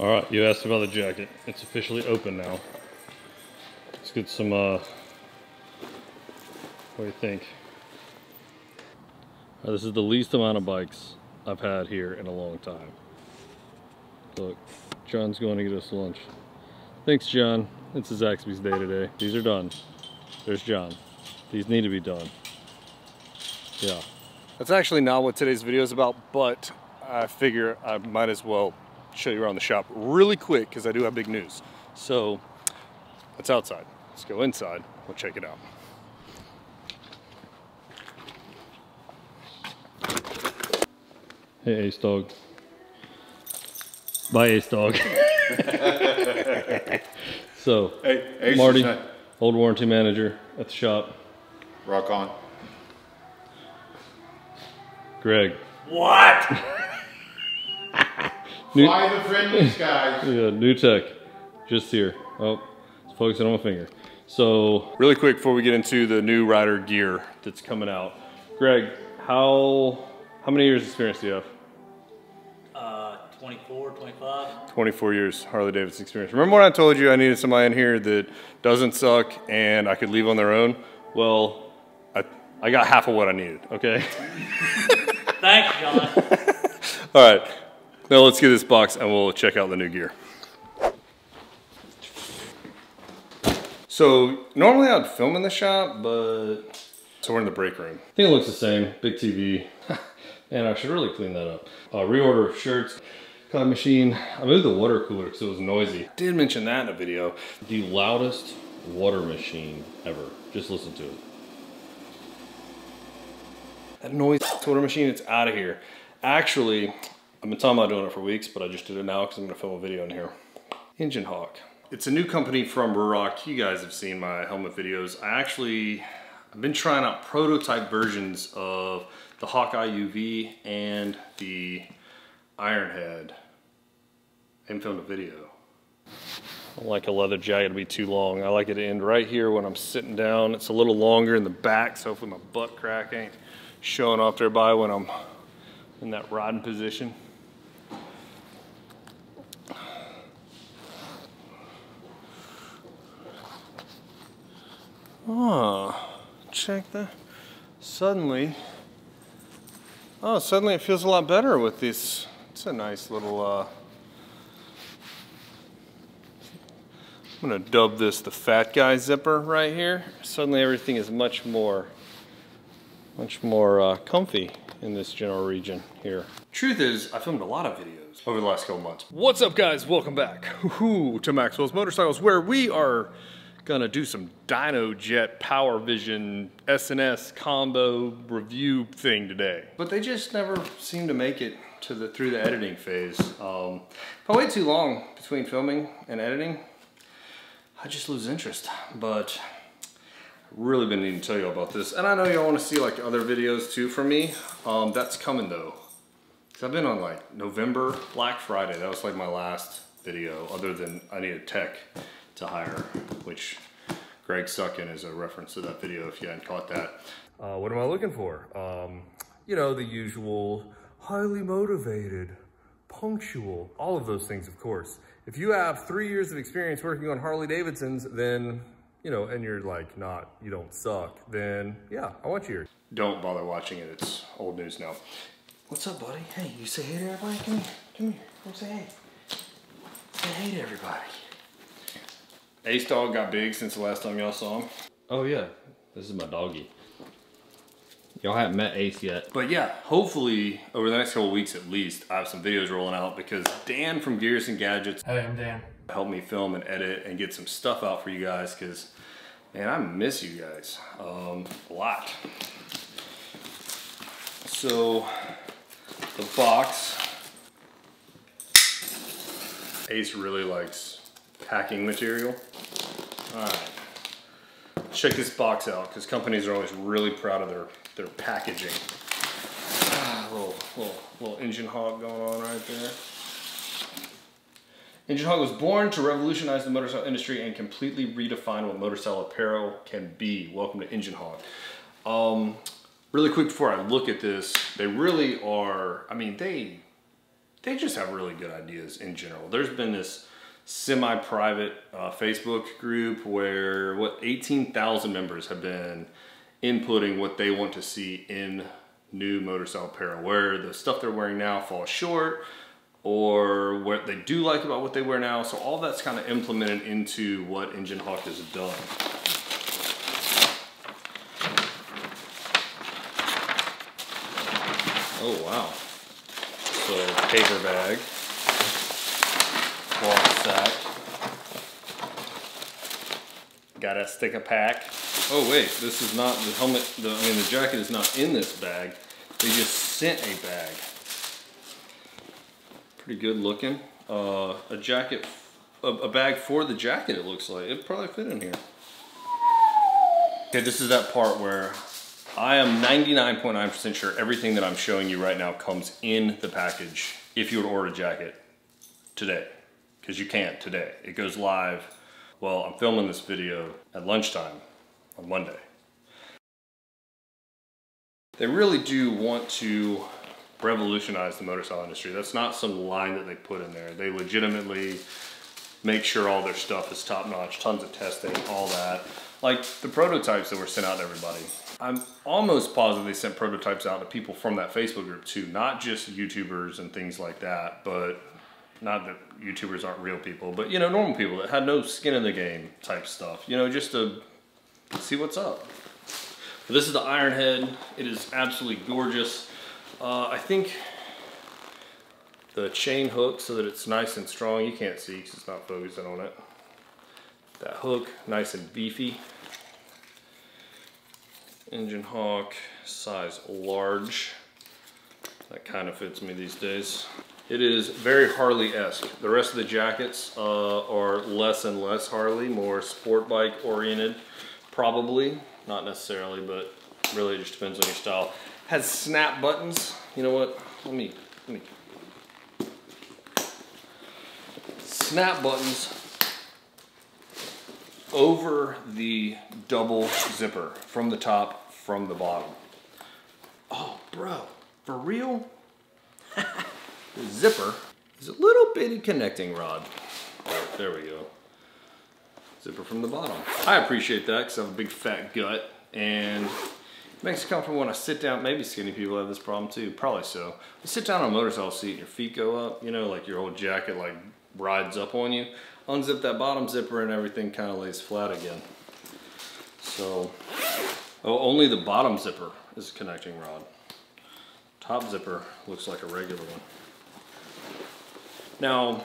All right, you asked about the jacket. It's officially open now. Let's get some, uh, what do you think? Uh, this is the least amount of bikes I've had here in a long time. Look, John's going to get us lunch. Thanks, John. It's a Zaxby's day today. These are done. There's John. These need to be done. Yeah. That's actually not what today's video is about, but I figure I might as well show you around the shop really quick because I do have big news. So that's outside. Let's go inside. We'll check it out. Hey, Ace Dog. Bye, Ace Dog. so, Hey, Ace Marty, old warranty manager at the shop. Rock on. Greg. What? New, Fly the friendly skies. yeah, new tech. Just here. Oh, it's focusing on my finger. So, Really quick before we get into the new rider gear. that's coming out. Greg, how how many years experience do you have? Uh, 24, 25? 24 years Harley Davidson experience. Remember when I told you I needed somebody in here that doesn't suck and I could leave on their own? Well, I, I got half of what I needed, okay? Thanks, John. All right, now let's get this box and we'll check out the new gear. So normally I'd film in the shop, but so we're in the break room. I think it looks the same. Big TV. and I should really clean that up. Uh, reorder of shirts. Cotton machine. I moved the water cooler because it was noisy. Did mention that in a video. The loudest water machine ever. Just listen to it. That noise water machine, it's out of here. Actually, I've been talking about doing it for weeks, but I just did it now because I'm gonna film a video in here. Engine Hawk. It's a new company from Ruroc. You guys have seen my helmet videos. I actually, I've been trying out prototype versions of the Hawkeye UV and the Ironhead. I haven't filmed a video. I don't like a leather jacket to be too long. I like it to end right here when I'm sitting down. It's a little longer in the back, so hopefully my butt crack ain't showing off there by when I'm in that riding position. Oh, check that. Suddenly, oh, suddenly it feels a lot better with this. It's a nice little, uh, I'm gonna dub this the fat guy zipper right here. Suddenly everything is much more, much more uh, comfy in this general region here. Truth is, I filmed a lot of videos over the last couple months. What's up guys, welcome back Woo-hoo, to Maxwell's Motorcycles where we are gonna do some Dynojet Power Vision S&S combo review thing today. But they just never seem to make it to the through the editing phase. Um, if I wait too long between filming and editing, I just lose interest. But really been needing to tell you about this. And I know y'all want to see like other videos too from me. Um, that's coming though. Cause I've been on like November Black Friday. That was like my last video other than I need a tech to hire, which Greg Suckin is a reference to that video if you hadn't caught that. Uh, what am I looking for? Um, you know, the usual highly motivated, punctual, all of those things, of course. If you have three years of experience working on Harley Davidsons, then, you know, and you're like not, you don't suck, then yeah, I want you here. Don't bother watching it, it's old news now. What's up, buddy? Hey, you say hey to everybody? Come here, come here, come say hey. Say hey to everybody. Ace Dog got big since the last time y'all saw him. Oh yeah, this is my doggy. Y'all haven't met Ace yet. But yeah, hopefully over the next couple weeks at least, I have some videos rolling out because Dan from Gears and Gadgets Hey, I'm Dan. helped me film and edit and get some stuff out for you guys because, man, I miss you guys um, a lot. So, the box, Ace really likes packing material. All right, check this box out because companies are always really proud of their, their packaging. Ah, little, little, little Engine Hawk going on right there. Engine Hawk was born to revolutionize the motorcycle industry and completely redefine what motorcycle apparel can be. Welcome to Engine Hawk. Um, really quick before I look at this, they really are, I mean, they they just have really good ideas in general. There's been this semi-private uh, Facebook group where what 18,000 members have been inputting what they want to see in new motorcycle apparel, where the stuff they're wearing now falls short, or what they do like about what they wear now. So all that's kind of implemented into what Engine Hawk has done. Oh wow. So paper bag, cloth sack. Got a sticker pack. Oh wait, this is not the helmet, the, I mean the jacket is not in this bag. They just sent a bag. Pretty good looking. Uh, a jacket, a, a bag for the jacket it looks like. It probably fit in here. Okay, this is that part where I am 99.9% sure everything that I'm showing you right now comes in the package if you were to order a jacket today. Because you can't today. It goes live, well, I'm filming this video at lunchtime on Monday. They really do want to revolutionize the motorcycle industry. That's not some line that they put in there. They legitimately make sure all their stuff is top notch, tons of testing, all that. Like the prototypes that were sent out to everybody. I'm almost positive they sent prototypes out to people from that Facebook group too, not just YouTubers and things like that, but not that YouTubers aren't real people, but you know, normal people that had no skin in the game type stuff, you know, just to see what's up. But this is the Ironhead. It is absolutely gorgeous. Uh, I think the chain hook so that it's nice and strong. You can't see because it's not focusing on it. That hook, nice and beefy. Engine Hawk, size large. That kind of fits me these days. It is very Harley-esque. The rest of the jackets uh, are less and less Harley, more sport bike oriented, probably. Not necessarily, but really it just depends on your style. Has snap buttons. You know what? Let me, let me. Snap buttons over the double zipper from the top, from the bottom. Oh, bro, for real? the zipper is a little bitty connecting rod. Oh, there we go. Zipper from the bottom. I appreciate that because I have a big fat gut and it makes it comfortable when I sit down. Maybe skinny people have this problem too, probably so. You sit down on a motorcycle seat and your feet go up, you know, like your whole jacket like rides up on you unzip that bottom zipper and everything kind of lays flat again. So, oh, only the bottom zipper is a connecting rod. Top zipper looks like a regular one. Now,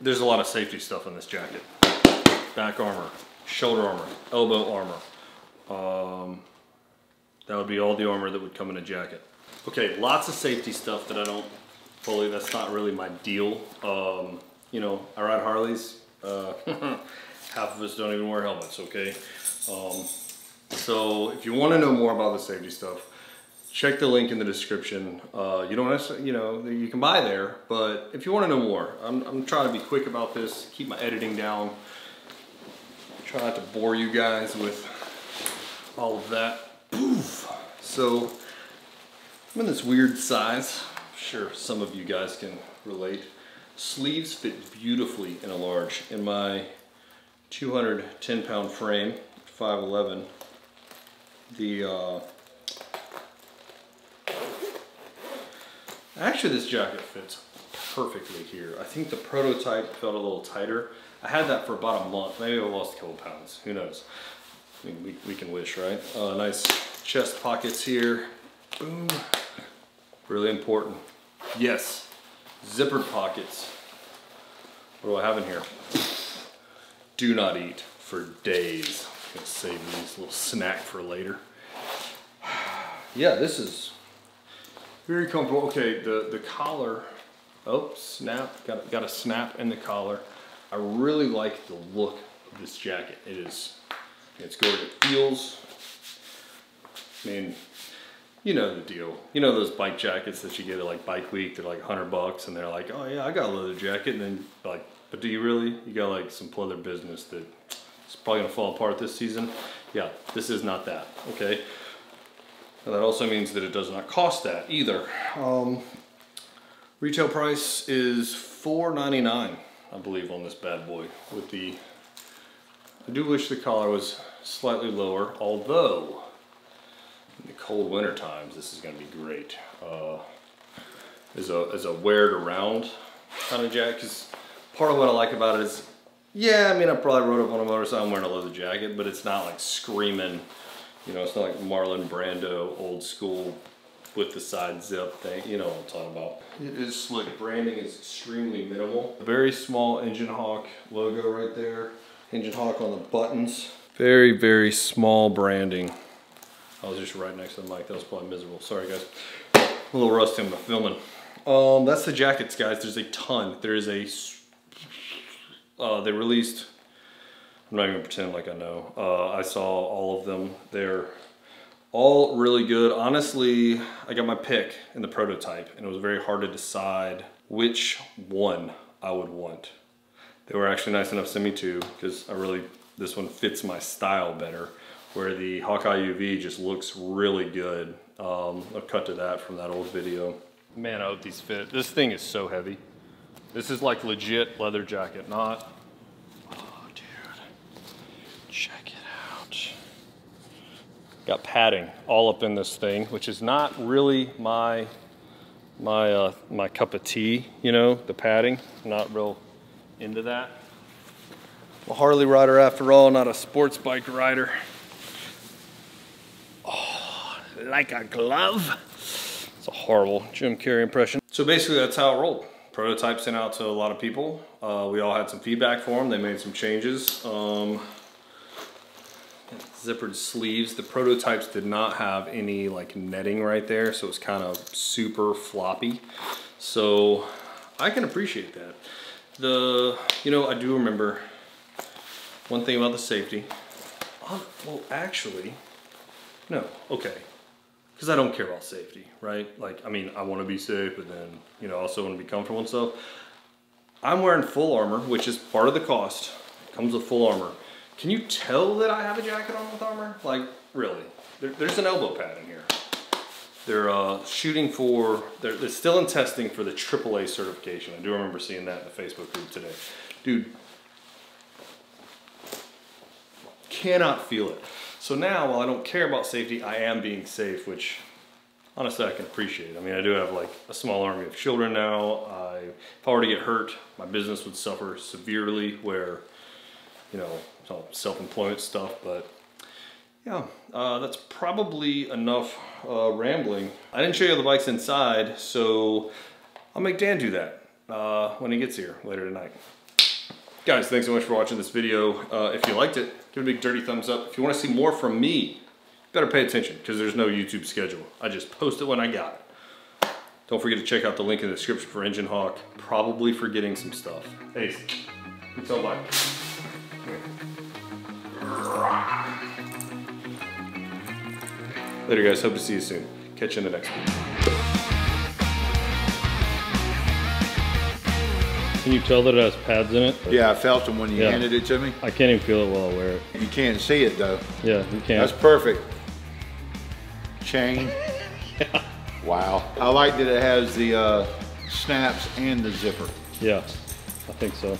there's a lot of safety stuff in this jacket. Back armor, shoulder armor, elbow armor. Um, that would be all the armor that would come in a jacket. Okay, lots of safety stuff that I don't fully, that's not really my deal. Um, you know, I ride Harleys, uh, half of us don't even wear helmets, okay? Um, so if you want to know more about the safety stuff, check the link in the description. Uh, you don't necessarily, you know, you can buy there, but if you want to know more, I'm, I'm trying to be quick about this, keep my editing down, try not to bore you guys with all of that. So I'm in this weird size. I'm sure some of you guys can relate. Sleeves fit beautifully in a large. In my 210 pound frame, 5'11", the, uh, actually this jacket fits perfectly here. I think the prototype felt a little tighter. I had that for about a month. Maybe I lost a couple pounds. Who knows? I mean, we, we can wish, right? Uh, nice chest pockets here. Boom. Really important. Yes, Zippered pockets. What do I have in here? Do not eat for days. I'm gonna save these little snack for later. Yeah, this is very comfortable. Okay, the, the collar, oh, snap, got, got a snap in the collar. I really like the look of this jacket. It is, it's good. It feels, I mean, you know the deal. You know those bike jackets that you get at like Bike Week, they're like 100 bucks and they're like, oh yeah, I got a leather jacket. And then like, but do you really? You got like some pleather business that it's probably gonna fall apart this season. Yeah, this is not that, okay? That also means that it does not cost that either. Um, Retail price is $4.99, I believe, on this bad boy. With the, I do wish the collar was slightly lower, although in the cold winter times, this is going to be great. Uh, as a as a wear it around kind of jacket, because part of what I like about it is, yeah, I mean, I probably rode up on a motorcycle, wearing a leather jacket, but it's not like screaming, you know, it's not like Marlon Brando, old school with the side zip thing, you know what I'm talking about. It is slick, branding is extremely minimal. Very small Engine Hawk logo right there. Engine Hawk on the buttons. Very, very small branding. I was just right next to the mic, that was probably miserable. Sorry guys. A little rusty on my filming. Um, that's the jackets guys, there's a ton. There is a, uh, they released, I'm not even pretending like I know. Uh, I saw all of them. They're all really good. Honestly, I got my pick in the prototype and it was very hard to decide which one I would want. They were actually nice enough to send me two because I really, this one fits my style better where the Hawkeye UV just looks really good. Um, I'll cut to that from that old video. Man, I hope these fit. This thing is so heavy. This is like legit leather jacket, not, oh dude, check it out. Got padding all up in this thing, which is not really my my uh, my cup of tea, you know, the padding. not real into that. A Harley rider after all, not a sports bike rider. Oh, like a glove. It's a horrible Jim Carrey impression. So basically that's how it rolled. Prototype sent out to a lot of people. Uh, we all had some feedback for them. They made some changes. Um, zippered sleeves. The prototypes did not have any like netting right there, so it's kind of super floppy. So I can appreciate that. The, you know, I do remember one thing about the safety. Oh, well, actually, no, okay. Because I don't care about safety, right? Like, I mean, I want to be safe, but then, you know, also want to be comfortable and stuff. I'm wearing full armor, which is part of the cost. It comes with full armor. Can you tell that I have a jacket on with armor? Like, really? There, there's an elbow pad in here. They're uh, shooting for, they're, they're still in testing for the AAA certification. I do remember seeing that in the Facebook group today. Dude, cannot feel it. So now, while I don't care about safety, I am being safe, which honestly I can appreciate. I mean, I do have like a small army of children now. I, if I were to get hurt, my business would suffer severely where, you know, self-employment stuff, but yeah, uh, that's probably enough uh, rambling. I didn't show you the bikes inside, so I'll make Dan do that uh, when he gets here later tonight. Guys, thanks so much for watching this video. Uh, if you liked it, give it a big dirty thumbs up. If you want to see more from me, better pay attention because there's no YouTube schedule. I just post it when I got it. Don't forget to check out the link in the description for Engine Hawk. Probably forgetting some stuff. Hey, tell bye. Later guys, hope to see you soon. Catch you in the next one. Can you tell that it has pads in it? Yeah, I felt them when you Yeah. handed it to me. I can't even feel it while I wear it. You can't see it though. Yeah, you can't. That's perfect. Chain. Wow. I like that it has the uh, snaps and the zipper. Yeah, I think so.